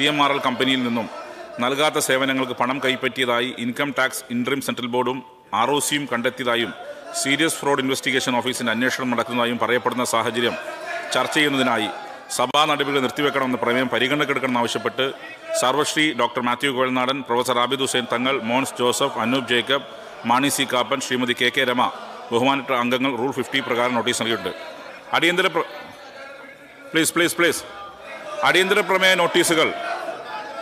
C M R L കമ്പനിയിൽ നിന്നും നൽകാത്ത സേവനങ്ങൾക്ക് പണം കൈപ്പറ്റിയതായി ഇൻകം ടാക്സ് ഇൻട്രീം സെൻട്രൽ ബോർഡും ആർ ഒ സിയും കണ്ടെത്തിയതായും സീരിയസ് ഫ്രോഡ് ഇൻവെസ്റ്റിഗേഷൻ ഓഫീസിന്റെ അന്വേഷണം നടക്കുന്നതായും പറയപ്പെടുന്ന സാഹചര്യം ചർച്ച ചെയ്യുന്നതിനായി സഭാ നടപടികൾ നിർത്തിവെക്കണമെന്ന പ്രമേയം പരിഗണനക്കെടുക്കണമെന്നാവശ്യപ്പെട്ട് സർവശ്രീ doctor Mathew Kuzhalnadan professor Abid Hussain Thangal Mons Joseph Anoop Jacob Mani C Kappan Shrimati K K Rema ബഹുമാനപ്പെട്ട അംഗങ്ങൾ റൂൾ ഫിഫ്റ്റി പ്രകാരം നോട്ടീസ് നൽകിയിട്ടുണ്ട്. അടിയന്തര പ്ലീസ് പ്ലീസ് പ്ലീസ് അടിയന്തര പ്രമേയ നോട്ടീസുകൾ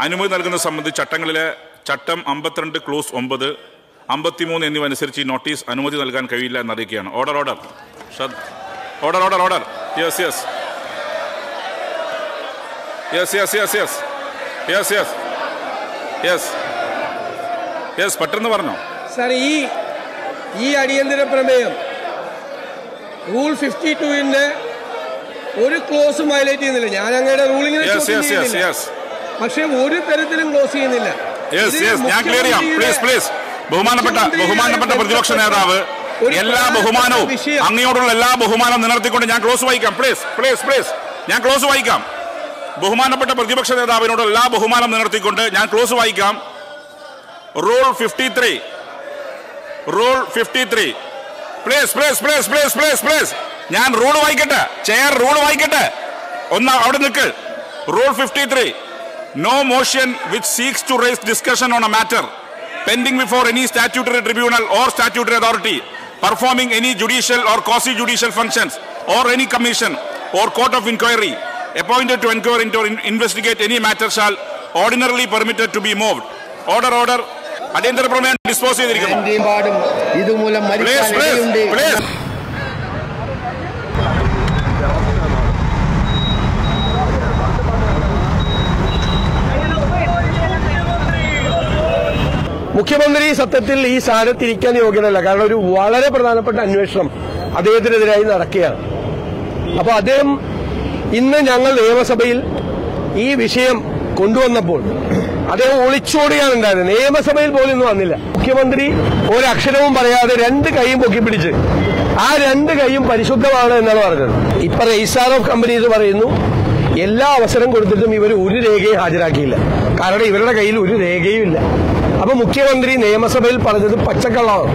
അനുമതി നൽകുന്നത് സംബന്ധിച്ച് ചട്ടങ്ങളിലെ ചട്ടം അമ്പത്തിരണ്ട് ക്ലോസ് ഒമ്പത് അമ്പത്തിമൂന്ന് എന്നിവ അനുസരിച്ച് ഈ നോട്ടീസ് അനുമതി നൽകാൻ കഴിയില്ല എന്നറിയിക്കുകയാണ്. Order order order order order yes yes yes yes yes yes yes yes yes yes പെട്ടെന്ന് പറഞ്ഞോ. സാർ ഈ ഈ അടിയന്തര പ്രമേയം റൂൾ ഫിഫ്റ്റി ടുവിന്റെ ഒരു ക്ലോസും വയലേറ്റ് ചെയ്യുന്നില്ല. ഞാൻ അങ്ങയുടെ റൂളിങ്ങിനെ പക്ഷേ ഒരു തരത്തിലും ക്ലോസ് ചെയ്യുന്നില്ല. ഞാൻ ക്ലിയർ ചെയ്യാം. പ്ലീസ് പ്ലീസ് ബഹുമാനപ്പെട്ട ബഹുമാനപ്പെട്ട പ്രതിപക്ഷ നേതാവ് എല്ലാ ബഹുമാനവും. അങ്ങയോടുള്ള എല്ലാ ബഹുമാനവും നിലനിർത്തിക്കൊണ്ട് ഞാൻ ക്ലോസ് വായിക്കാം. പ്ലീസ് പ്ലീസ് പ്ലീസ് ഞാൻ ക്ലോസ് വായിക്കാം. ബഹുമാനപ്പെട്ട പ്രതിപക്ഷ നേതാവിനോട് എല്ലാ ബഹുമാനം നിലനിർത്തിക്കൊണ്ട് ഞാൻ ക്ലോസ് വായിക്കാം. Rule fifty three rule fifty three please please please please please please ഞാൻ റൂൾ വായിക്കട്ടെ. ചെയർ റൂൾ വായിക്കട്ടെ. ഒന്ന് അവിടെ നിൽക്ക്. Rule fifty three no motion which seeks to raise discussion on a matter pending before any statutory tribunal or statutory authority performing any judicial or quasi-judicial functions or any commission or court of inquiry appointed to inquire into or investigate any matter shall ordinarily permitted to be moved. Order, order. അടിയന്തര it. Dispose ചെയ്തിരിക്കുന്നു ഇതുമൂലം മുഖ്യമന്ത്രി സത്യത്തിൽ ഈ സ്ഥാനത്തിരിക്കാൻ യോഗ്യനല്ല കാരണം ഒരു വളരെ പ്രധാനപ്പെട്ട അന്വേഷണം അദ്ദേഹത്തിനെതിരായി നടക്കുകയാണ്. അപ്പോൾ അദ്ദേഹം ഇന്ന് ഞങ്ങൾ നിയമസഭയിൽ ഈ വിഷയം കൊണ്ടുവന്നപ്പോൾ അദ്ദേഹം ഒളിച്ചോടുകയാണ് ഉണ്ടായത്. നിയമസഭയിൽ പോലും ഇന്ന് വന്നില്ല. മുഖ്യമന്ത്രി ഒരക്ഷരവും പറയാതെ രണ്ട് കൈയും പൊക്കിപ്പിടിച്ച് ആ രണ്ട് കൈയും പരിശുദ്ധമാണ് എന്നാണ് പറഞ്ഞത്. ഇപ്പൊ രജിസ്ട്രാർ ഓഫ് കമ്പനീസ് പറയുന്നു എല്ലാ അവസരം കൊടുത്തിട്ടും ഇവർ ഒരു രേഖയും ഹാജരാക്കിയില്ല. കാരണം ഇവരുടെ കയ്യിൽ ഒരു രേഖയും ഇല്ല. അപ്പോൾ മുഖ്യമന്ത്രി നിയമസഭയിൽ പറഞ്ഞത് പച്ചക്കള്ളാണ്.